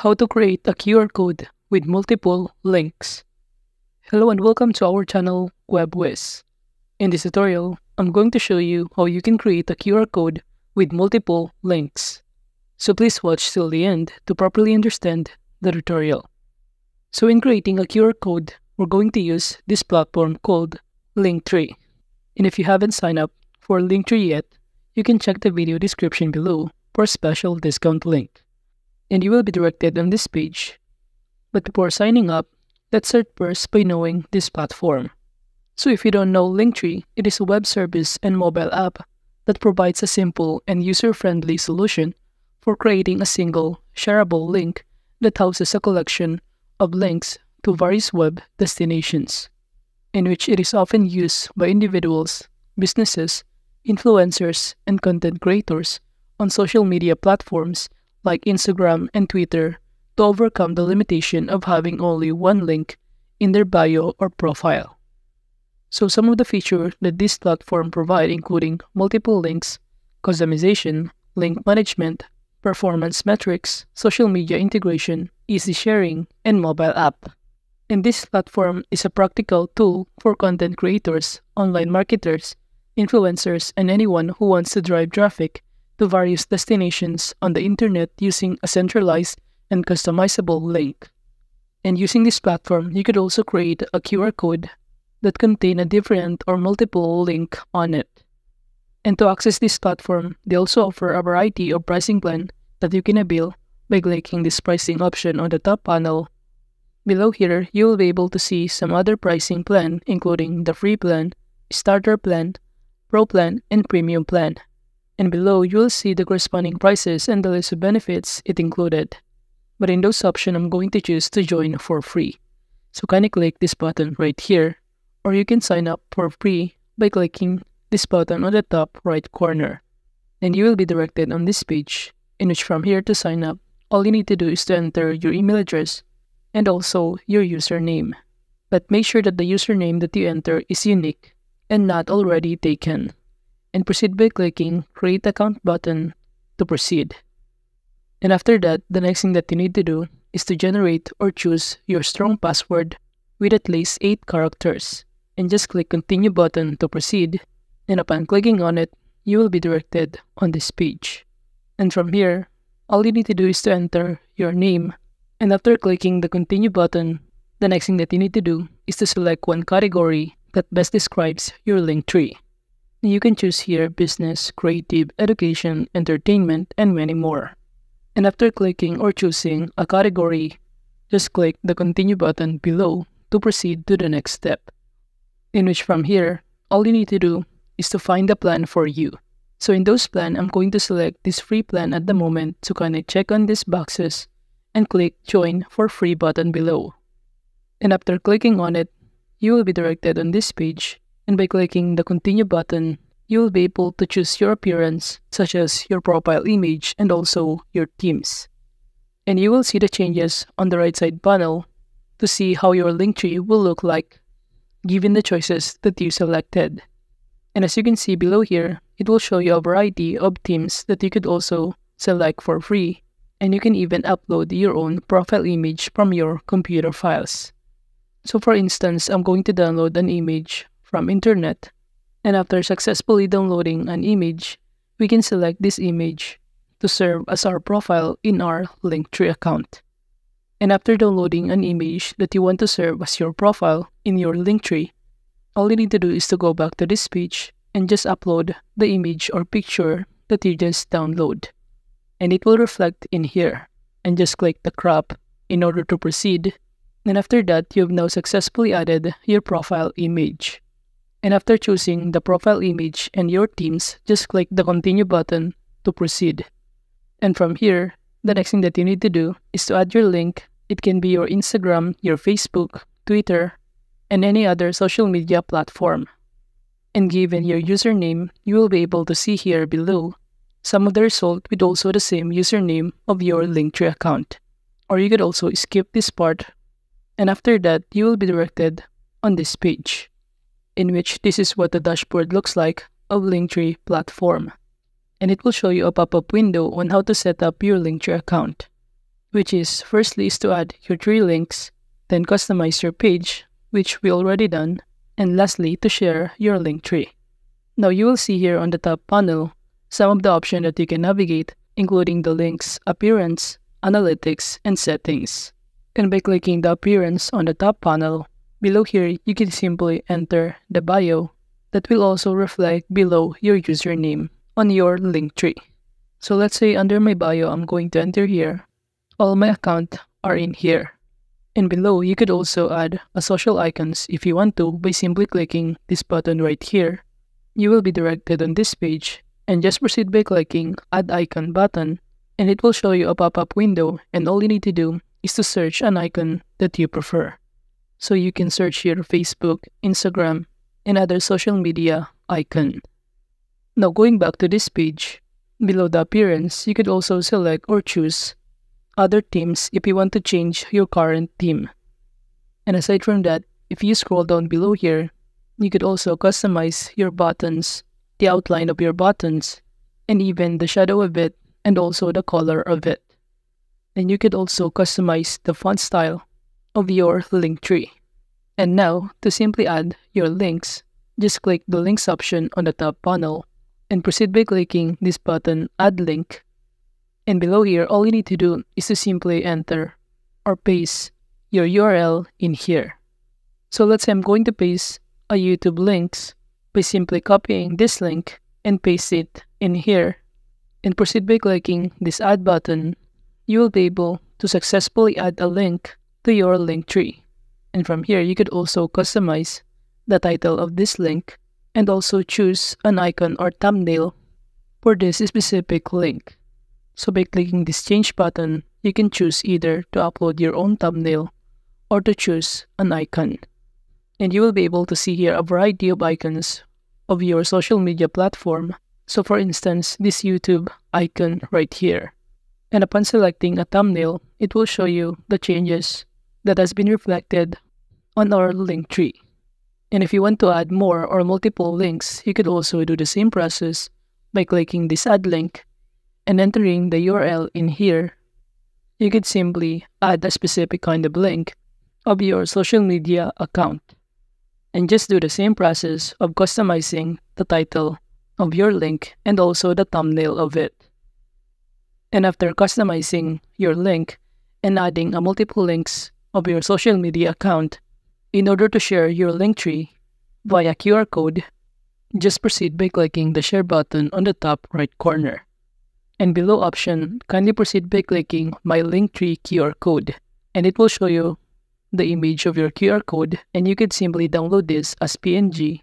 How to create a QR code with multiple links. Hello and welcome to our channel Web Whizz. In this tutorial, I'm going to show you how you can create a QR code with multiple links. So please watch till the end to properly understand the tutorial. So in creating a QR code, we're going to use this platform called Linktree. And if you haven't signed up for Linktree yet, you can check the video description below for a special discount link. And you will be directed on this page. But before signing up, let's start first by knowing this platform. So if you don't know Linktree, it is a web service and mobile app that provides a simple and user-friendly solution for creating a single, shareable link that houses a collection of links to various web destinations, in which it is often used by individuals, businesses, influencers, and content creators on social media platforms like Instagram and Twitter to overcome the limitation of having only one link in their bio or profile. So some of the features that this platform provide including multiple links, customization, link management, performance metrics, social media integration, easy sharing, and mobile app. And this platform is a practical tool for content creators, online marketers, influencers, and anyone who wants to drive traffic to various destinations on the internet using a centralized and customizable link. And using this platform, you could also create a QR code that contain a different or multiple link on it. And to access this platform, they also offer a variety of pricing plan that you can avail by clicking this pricing option on the top panel. Below here, you will be able to see some other pricing plan including the free plan, starter plan, pro plan, and premium plan. And below, you will see the corresponding prices and the list of benefits it included. But in those options, I'm going to choose to join for free. So kindly click this button right here, or you can sign up for free by clicking this button on the top right corner. And you will be directed on this page, in which from here to sign up, all you need to do is to enter your email address and also your username. But make sure that the username that you enter is unique and not already taken. And proceed by clicking Create Account button to proceed. And after that, the next thing that you need to do is to generate or choose your strong password with at least 8 characters. And just click Continue button to proceed. And upon clicking on it, you will be directed on this page. And from here, all you need to do is to enter your name. And after clicking the Continue button, the next thing that you need to do is to select one category that best describes your link tree. You can choose here business, creative, education, entertainment, and many more. And after clicking or choosing a category, just click the continue button below to proceed to the next step. In which from here, all you need to do is to find the plan for you. So in those plan, I'm going to select this free plan at the moment to kind of check on these boxes and click join for free button below. And after clicking on it, you will be directed on this page, and by clicking the Continue button, you will be able to choose your appearance, such as your profile image and also your themes. And you will see the changes on the right side panel to see how your link tree will look like, given the choices that you selected. And as you can see below here, it will show you a variety of themes that you could also select for free, and you can even upload your own profile image from your computer files. So for instance, I'm going to download an image from internet. And after successfully downloading an image, we can select this image to serve as our profile in our Linktree account. And after downloading an image that you want to serve as your profile in your Linktree, all you need to do is to go back to this page and just upload the image or picture that you just download. And it will reflect in here. And just click the crop in order to proceed and after that, you've now successfully added your profile image. And after choosing the profile image and your themes, just click the continue button to proceed. And from here, the next thing that you need to do is to add your link. It can be your Instagram, your Facebook, Twitter, and any other social media platform. And given your username, you will be able to see here below some of the result with also the same username of your Linktree account. Or you could also skip this part and after that, you will be directed on this page, in which this is what the dashboard looks like of Linktree platform. And it will show you a pop-up window on how to set up your Linktree account, which is firstly is to add your three links, then customize your page, which we already done, and lastly to share your link tree. Now you will see here on the top panel some of the options that you can navigate, including the links appearance, analytics, and settings. And by clicking the appearance on the top panel, below here you can simply enter the bio that will also reflect below your username on your link tree. So let's say under my bio, I'm going to enter here. All my account are in here. And below, you could also add a social icons if you want to by simply clicking this button right here. You will be directed on this page and just proceed by clicking add icon button and it will show you a pop-up window and all you need to do is to search an icon that you prefer. So you can search your Facebook, Instagram, and other social media icon. Now going back to this page, below the appearance, you could also select or choose other themes if you want to change your current theme. And aside from that, if you scroll down below here, you could also customize your buttons, the outline of your buttons, and even the shadow of it and also the color of it. And you could also customize the font style of your link tree. And now, to simply add your links, just click the links option on the top panel and proceed by clicking this button add link. And below here, all you need to do is to simply enter or paste your URL in here. So let's say I'm going to paste a YouTube links by simply copying this link and paste it in here and proceed by clicking this add button, you will be able to successfully add a link to your link tree. And from here, you could also customize the title of this link and also choose an icon or thumbnail for this specific link. So by clicking this change button, you can choose either to upload your own thumbnail or to choose an icon. And you will be able to see here a variety of icons of your social media platform so for instance, this YouTube icon right here. And upon selecting a thumbnail, it will show you the changes that has been reflected on our link tree. And if you want to add more or multiple links, you could also do the same process by clicking this add link and entering the URL in here. You could simply add a specific kind of link of your social media account and just do the same process of customizing the title of your link and also the thumbnail of it. And after customizing your link and adding a multiple links of your social media account, in order to share your link tree via QR code, just proceed by clicking the share button on the top right corner. And below option, kindly proceed by clicking my link tree QR code and it will show you the image of your QR code and you can simply download this as PNG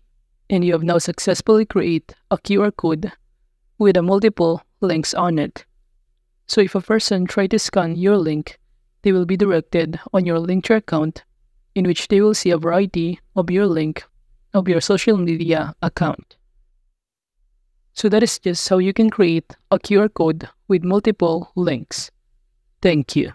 and you have now successfully created a QR code with a multiple links on it. So if a person try to scan your link, they will be directed on your Linktree account in which they will see a variety of your link of your social media account. So that is just how you can create a QR code with multiple links. Thank you.